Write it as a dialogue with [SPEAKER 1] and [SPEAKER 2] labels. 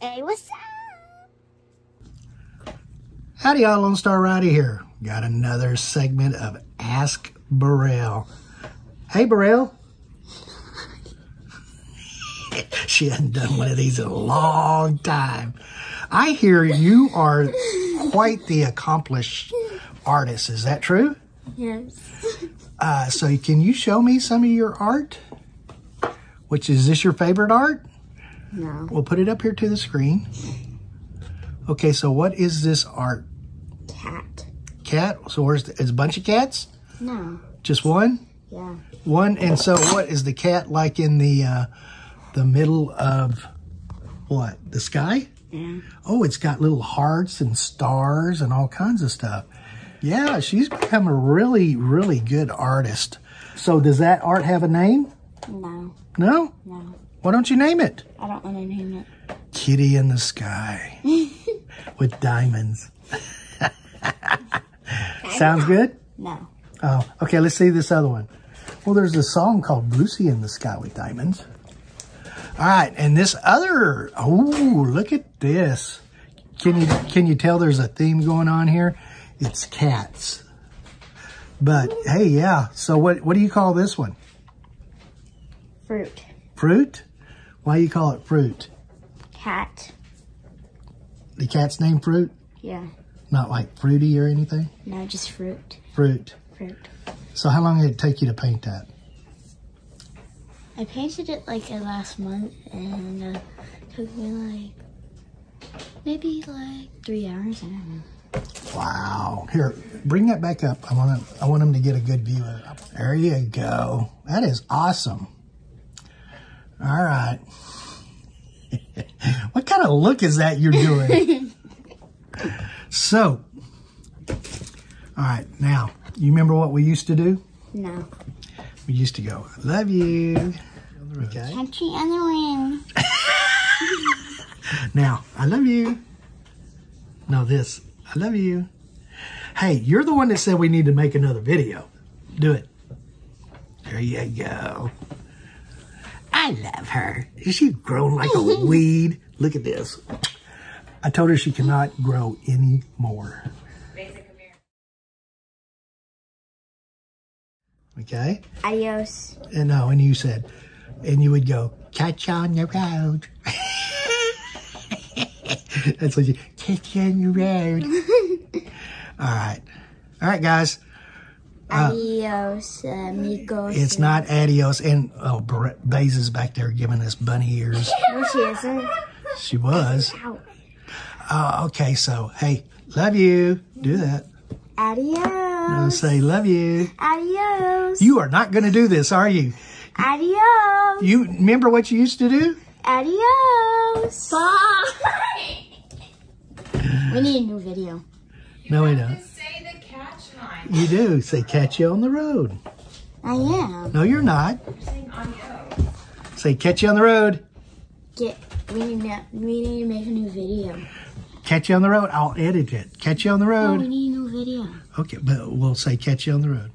[SPEAKER 1] Hey, what's up?
[SPEAKER 2] Howdy y'all, Lone Star Rider here. Got another segment of Ask Beril. Hey Beril. she hasn't done one of these in a long time. I hear you are quite the accomplished artist. Is that true?
[SPEAKER 1] Yes.
[SPEAKER 2] Uh, so can you show me some of your art? Which is this your favorite art?
[SPEAKER 1] No.
[SPEAKER 2] We'll put it up here to the screen. Okay, so what is this art?
[SPEAKER 1] Cat.
[SPEAKER 2] Cat? So where's the, it's a bunch of cats?
[SPEAKER 1] No.
[SPEAKER 2] Just one?
[SPEAKER 1] Yeah.
[SPEAKER 2] One. And so what is the cat like in the uh, the middle of what? The sky?
[SPEAKER 1] Yeah.
[SPEAKER 2] Oh, it's got little hearts and stars and all kinds of stuff. Yeah, she's become a really, really good artist. So does that art have a name?
[SPEAKER 1] No.
[SPEAKER 2] No?
[SPEAKER 1] No.
[SPEAKER 2] Why don't you name it?
[SPEAKER 1] I don't want to name it.
[SPEAKER 2] Kitty in the sky with diamonds. Sounds good?
[SPEAKER 1] No.
[SPEAKER 2] Oh, okay, let's see this other one. Well, there's a song called Lucy in the Sky with Diamonds. All right, and this other, oh, look at this. Can you can you tell there's a theme going on here? It's cats. But hey, yeah. So what what do you call this one?
[SPEAKER 1] Fruit.
[SPEAKER 2] Fruit? Why do you call it fruit?
[SPEAKER 1] Cat.
[SPEAKER 2] The cat's name fruit?
[SPEAKER 1] Yeah.
[SPEAKER 2] Not like fruity or anything?
[SPEAKER 1] No, just fruit.
[SPEAKER 2] Fruit.
[SPEAKER 1] Fruit.
[SPEAKER 2] So how long did it take you to paint that?
[SPEAKER 1] I painted it like last month and uh, took me like maybe like three hours. I don't know.
[SPEAKER 2] Wow. Here, bring that back up. I want to. I want them to get a good view of it. There you go. That is awesome. All right. what kind of look is that you're doing? so, all right. Now, you remember what we used to do?
[SPEAKER 1] No.
[SPEAKER 2] We used to go, love you. Okay.
[SPEAKER 1] Country on the wind.
[SPEAKER 2] Now, I love you. No, this. I love you. Hey, you're the one that said we need to make another video. Do it. There you go. I love her. She's grown like a weed. Look at this. I told her she cannot grow any more. Okay?
[SPEAKER 1] Adios.
[SPEAKER 2] And no, and you said, and you would go, catch on the road. That's what you, catch on the road. All right. All right, guys. Ah.
[SPEAKER 1] Adios, amigos.
[SPEAKER 2] It's not adios. And, oh, Bar- Baze is back there giving us bunny ears.
[SPEAKER 1] No, she isn't.
[SPEAKER 2] She was.
[SPEAKER 1] Ow.
[SPEAKER 2] Oh, uh, okay. So, hey, love you. Do that.
[SPEAKER 1] Adios.
[SPEAKER 2] And say, love you.
[SPEAKER 1] Adios.
[SPEAKER 2] You are not going to do this, are you?
[SPEAKER 1] Adios.
[SPEAKER 2] You remember what you used to do?
[SPEAKER 1] Adios. Bye. we need a new video.
[SPEAKER 2] No, we don't.
[SPEAKER 3] Say the catch line.
[SPEAKER 2] You do. Say, catch you on the road.
[SPEAKER 1] I am.
[SPEAKER 2] No, you're not.
[SPEAKER 3] You're saying audio.
[SPEAKER 2] Say, catch you on the road.
[SPEAKER 1] Get. We need to. We need to make a new video.
[SPEAKER 2] Catch you on the road. I'll edit it. Catch you on the
[SPEAKER 1] No,
[SPEAKER 2] road.
[SPEAKER 1] we need a new video.
[SPEAKER 2] Okay, but we'll say catch you on the road.